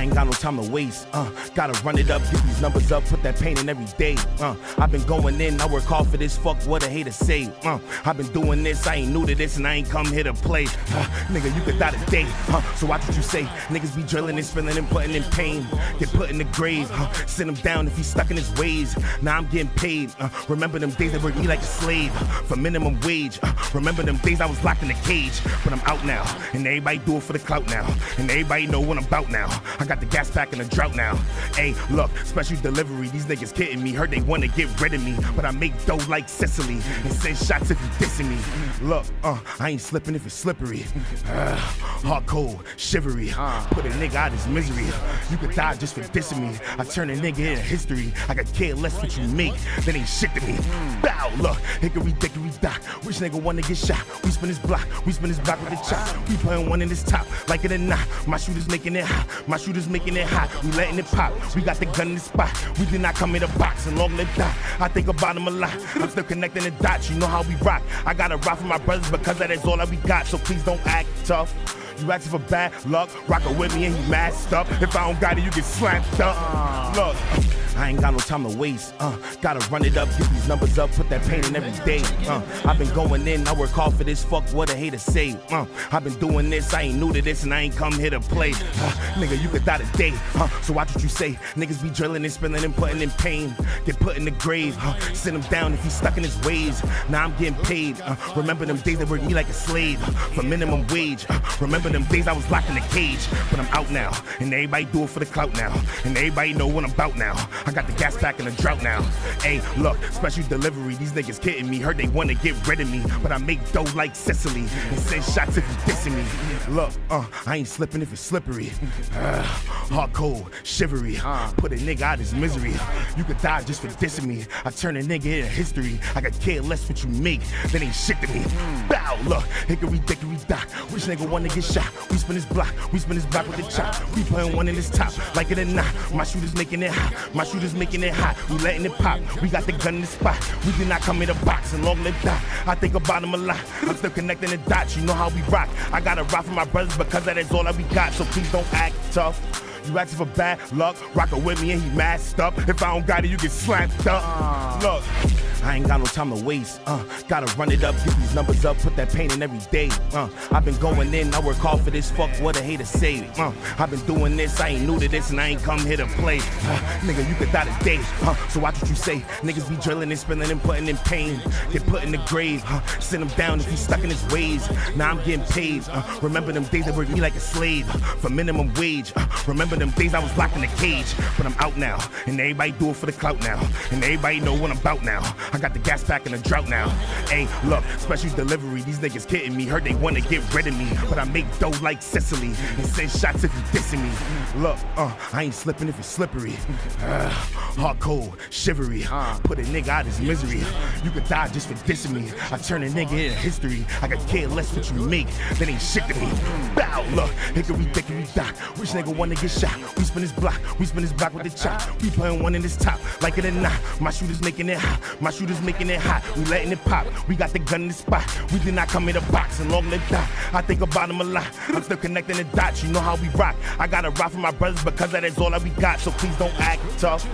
Ain't got no time to waste. Uh, gotta run it up, get these numbers up, put that pain in every day. Uh, I've been going in, I work hard for this. Fuck what a hater say. Uh, I've been doing this, I ain't new to this, and I ain't come here to play. Uh, nigga, you could die today. Uh, so watch what you say. Niggas be drilling and spilling and putting in pain. Get put in the grave. Uh, send him down if he's stuck in his ways. Now I'm getting paid. Uh, remember them days that worked me like a slave for minimum wage. Uh, remember them days I was locked in a cage, but I'm out now, and everybody do it for the clout now, and everybody know what I'm about now. I got the gas pack in the drought now. Hey, look, special delivery. These niggas kidding me. Heard they wanna get rid of me, but I make dough like Sicily and send shots if you dissing me. Look, uh, I ain't slipping if it's slippery. Uh, hard cold, shivery. Put a nigga out his misery. You could die just for dissing me. I turn a nigga into history. I got care less what you make. That ain't shit to me. Bow, look, hickory dickory dock. Which nigga wanna get shot? We spin his block. We spin his block with the chop. We putting one in this top, like it or not. My shooters making it hot. My shooters making it hot. We letting it pop. We got the gun in the spot. We did not come in a box and long live that. I think about him a lot. I'm still connecting the dots. You know how we rock. I gotta rock for my brothers because that is all that we got. So please don't act tough. You asking for bad luck, rockin' with me and you masked up. If I don't got it, you get slapped up. Look. I ain't got no time to waste. Uh, gotta run it up, get these numbers up, put that pain in every day. Uh, I've been going in, I work hard for this. Fuck what a hater say. Uh, I've been doing this, I ain't new to this, and I ain't come here to play. Uh, nigga, you could die today. Uh, so watch what you say. Niggas be drilling and spilling and putting in pain. Get put in the grave. Uh, send him down if he's stuck in his ways. Now I'm getting paid. Uh, remember them days that worked me like a slave for minimum wage. Uh, remember them days I was locked in a cage, but I'm out now, and everybody do it for the clout now, and everybody know what I'm about now. I got the gas pack in the drought now. Hey, look, special delivery. These niggas kidding me. Heard they wanna get rid of me, but I make dough like Sicily and send shots if you dissing me. Look, uh, I ain't slipping if it's slippery. Uh, hard cold, shivery. Put a nigga out his misery. You could die just for dissing me. I turn a nigga into history. I got care less what you make. That ain't shit to me. Bow, look, hickory dickory dock. Which nigga wanna get shot? We spin his block. We spin his block with the chop. We putting one in this top, like it or not. My shooters making it hot. My shooters making it hot. We letting it pop. We got the gun in the spot. We did not come in a box and long live that. I think about him a lot. I'm still connecting the dots. You know how we rock. I gotta rock for my brothers because that is all that we got. So please don't act tough. You asking for bad luck, rockin' with me and he masked up. If I don't got it, you get slapped up. Look. I ain't got no time to waste. Uh, gotta run it up, get these numbers up, put that pain in every day. Uh, I've been going in, I work hard for this. Fuck what a hater say. Uh, I've been doing this, I ain't new to this, and I ain't come here to play. Uh, nigga, you could die today. Uh, so watch what you say. Niggas be drilling and spilling and putting in pain. Get put in the grave. Uh, send him down if he's stuck in his ways. Now I'm getting paid. Uh, remember them days that worked me like a slave for minimum wage. Uh, remember them days I was locked in a cage, but I'm out now, and everybody do it for the clout now, and everybody know what I'm about now. I got the gas pack in the drought now. Hey, look, special delivery. These niggas kidding me. Heard they wanna get rid of me, but I make dough like Sicily and send shots if you dissing me. Look, uh, I ain't slipping if it's slippery. Uh, hard cold, shivery. Put a nigga out his misery. You could die just for dissing me. I turn a nigga into history. I got care less what you make. That ain't shit to me. Bow, look, hickory dickory dock. Which nigga wanna get shot? We spin his block. We spin his block with the chop. We putting one in this top, like it or not. My shooters making it hot. My shooters making it hot. We letting it pop. We got the gun in the spot. We did not come in a box and long live that. I think about him a lot. I'm still connecting the dots. You know how we rock. I gotta rock for my brothers because that is all that we got. So please don't act tough.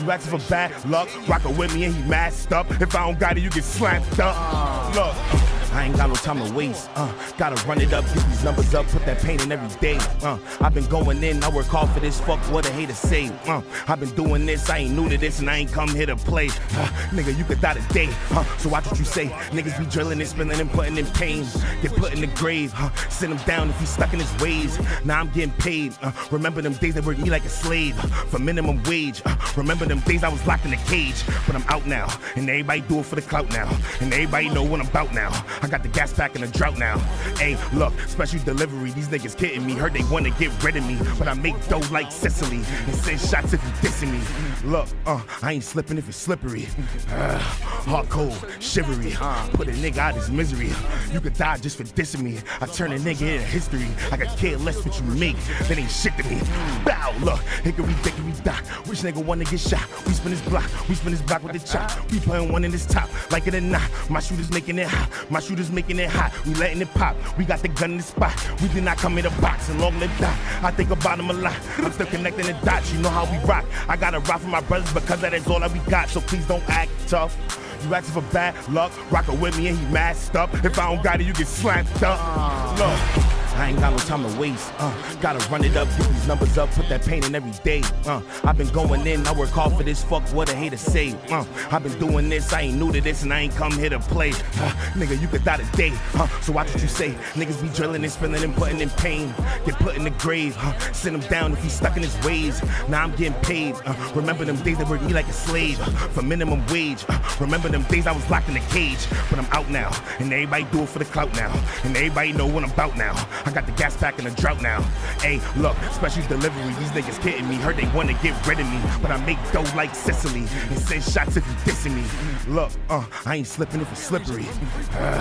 You asking for bad luck, rockin' with me and he masked up. If I don't got it, you get slapped up. Look. I ain't got no time to waste. Uh, gotta run it up, get these numbers up, put that pain in every day. Uh, I've been going in, I work hard for this. Fuck what a hater say. Uh, I've been doing this, I ain't new to this, and I ain't come here to play. Uh, nigga, you could die today. Uh, so watch what you say. Niggas be drilling and spilling and putting in pain. Get put in the grave. Uh, send him down if he's stuck in his ways. Now I'm getting paid. Uh, remember them days that worked me like a slave for minimum wage. Uh, remember them days I was locked in a cage, but I'm out now, and everybody do it for the clout now, and everybody know what I'm about now. Got the gas pack in the drought now. Hey, look, special delivery. These niggas kidding me. Heard they wanna get rid of me, but I make dough like Sicily and send shots if you dissing me. Look, uh, I ain't slipping if it's slippery. Uh, hard cold, shivery. Put a nigga out his misery. You could die just for dissing me. I turn a nigga into history. I got care less what you make. That ain't shit to me. Bow, look, hickory dickory dock. Which nigga wanna get shot? We spin his block. We spin his block with the chop. We putting one in this top, like it or not. My shooters making it hot. My shooters making it hot. We letting it pop. We got the gun in the spot. We did not come in a box and long live die. I think about them a lot. I'm still connecting the dots. You know how we rock. I gotta rock for my brothers because that is all that we got. So please don't act tough. You asking for bad luck, rockin' with me and he masked up. If I don't got it, you get slapped up. Look. I ain't got no time to waste. Uh, gotta run it up, get these numbers up, put that pain in every day. Uh, I've been going in, I work hard for this. Fuck what a hater say. Uh, I've been doing this, I ain't new to this, and I ain't come here to play. Uh, nigga, you could die today. Uh, so watch what you say. Niggas be drilling and spilling and putting in pain. Get put in the grave. Uh, send him down if he's stuck in his ways. Now I'm getting paid. Uh, remember them days that worked me like a slave uh, for minimum wage. Uh, remember them days I was locked in a cage, but I'm out now, and everybody do it for the clout now, and everybody know what I'm about now. I got the gas pack in the drought now. Hey, look, special delivery. These niggas kidding me. Heard they wanna get rid of me, but I make dough like Sicily and send shots if you dissing me. Look, uh, I ain't slipping if it's slippery. Uh,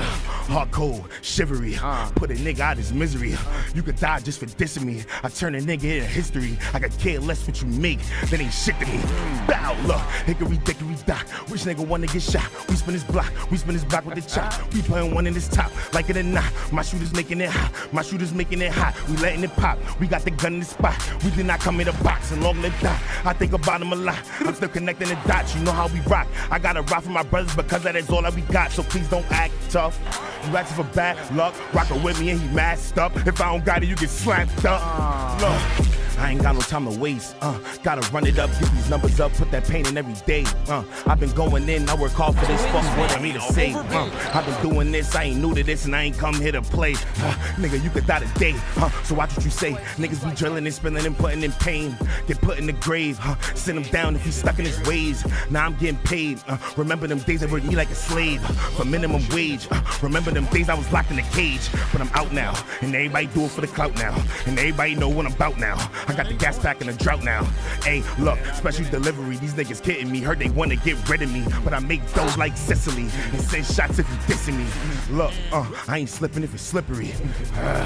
hard cold, shivery. Put a nigga out his misery. You could die just for dissing me. I turn a nigga into history. I could care less what you make. That ain't shit to me. Bow, look, hickory dickory dock. Which nigga wanna get shot? We spin his block. We spin his block with the chop. We playing one in this top, like it or not. My shooters making it hot. My shooters making it hot. We letting it pop. We got the gun in the spot. We did not come in a box and long live die. I think about him a lot. I'm still connecting the dots. You know how we rock. I gotta rock for my brothers because that is all that we got. So please don't act tough. You asking for bad luck? Rockin' with me and he masked up. If I don't got it, you get slapped up. Look. I ain't got no time to waste. Uh, gotta run it up, get these numbers up, put that pain in every day. Uh, I've been going in, I work hard for this. Fuck what I need to say. Uh, I've been doing this, I ain't new to this, and I ain't come here to play. Uh, nigga, you could die today. Uh, so watch what you say. Niggas be drilling and spilling and putting in pain. Get put in the grave. Uh, send him down if he's stuck in his ways. Now I'm getting paid. Uh, remember them days that worked me like a slave for minimum wage. Uh, remember them days I was locked in a cage, but I'm out now, and everybody do it for the clout now, and everybody know what I'm about now. I got the gas pack in a drought now. Hey, look, special delivery. These niggas kidding me. Heard they wanna get rid of me, but I make those like Sicily and send shots if you dissing me. Look, uh, I ain't slipping if it's slippery. Uh,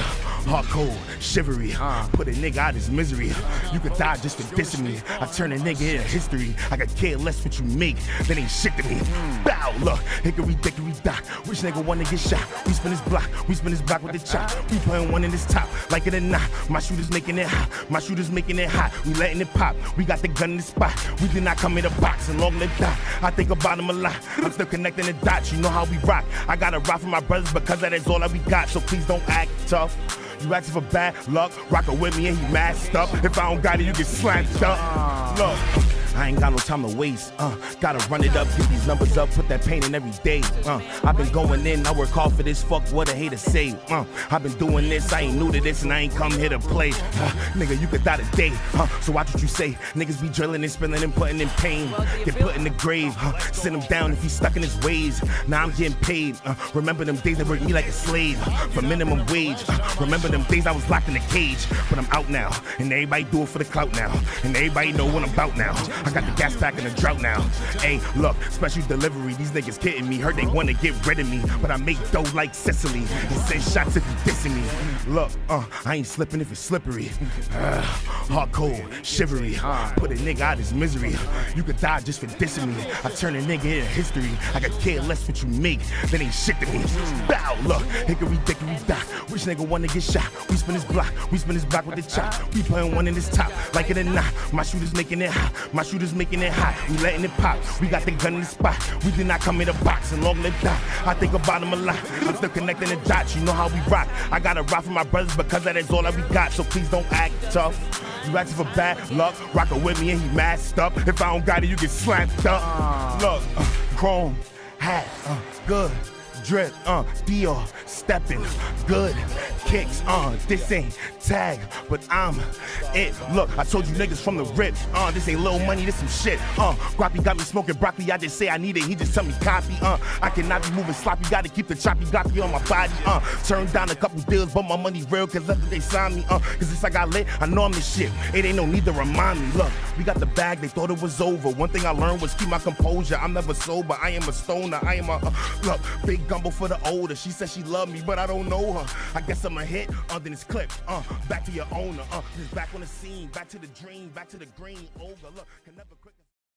hard cold, shivery. Put a nigga out his misery. You could die just for dissing me. I turn a nigga into history. I could care less what you make. That ain't shit to me. Bow, look, hickory dickory dock. Which nigga wanna get shot? We spin his block. We spin his block with the chop. We playing one in this top, like it or not. My shooters making it hot. My shooters making it hot. We letting it pop. We got the gun in the spot. We did not come in a box and long live die. I think about him a lot. I'm still connecting the dots. You know how we rock. I gotta rock for my brothers because that is all that we got. So please don't act tough. You asking for bad luck? Rockin' with me and he masked up. If I don't got it, you get slapped up. Look. I ain't got no time to waste. Uh, gotta run it up, get these numbers up, put that pain in every day. Uh, I've been going in, I work hard for this. Fuck what a hater say. Uh, I've been doing this, I ain't new to this, and I ain't come here to play. Uh, nigga, you could die today. Uh, so watch what you say. Niggas be drilling and spilling and putting in pain. Get put in the grave. Uh, send him down if he's stuck in his ways. Now I'm getting paid. Uh, remember them days that worked me like a slave for minimum wage. Uh, remember them days I was locked in a cage, but I'm out now, and everybody do it for the clout now, and everybody know what I'm about now. I got the gas pack in the drought now. Hey, look, special delivery. These niggas kidding me. Heard they wanna get rid of me, but I make dough like Sicily and send shots if you dissing me. Look, uh, I ain't slipping if it's slippery. Uh, hard cold, shivery. Put a nigga out his misery. You could die just for dissing me. I turn a nigga into history. I could care less what you make. That ain't shit to me. Bow, look, hickory dickory dock. Which nigga wanna get shot? We spin his block. We spin his block with the chop. We playing one in this top, like it or not. My shooters making it hot. My shooters making it hot. We letting it pop. We got the gun in the spot. We did not come in a box and long live die. I think about them a lot. I'm still connecting the dots. You know how we rock. I gotta rock for my brothers because that is all that we got. So please don't act tough. You asking for bad luck? Rockin' with me and he masked up. If I don't got it, you get slapped up. Look, uh, chrome, hat, uh, good. Drip, uh, Dior, stepping, good kicks, uh, this ain't tag, but I'm it. Look, I told you niggas from the rip, uh, this ain't little money, this some shit, uh, Guapi got me smoking broccoli, I just say I need it, he just tell me copy, uh, I cannot be moving sloppy, gotta keep the choppy gloppy on my body, uh, turn down a couple deals, but my money real, cause after they sign me, uh, cause since I got lit, I know I'm the shit, it ain't no need to remind me, look, we got the bag, they thought it was over, one thing I learned was keep my composure, I'm never sober, I am a stoner, I am a, uh, look, big gumbo for the older, she said she loved me, but I don't know her, I guess I'm a hit, then it's clip, uh, back to your owner, uh, just back on the scene, back to the dream, back to the green, ogre, look, can never quit.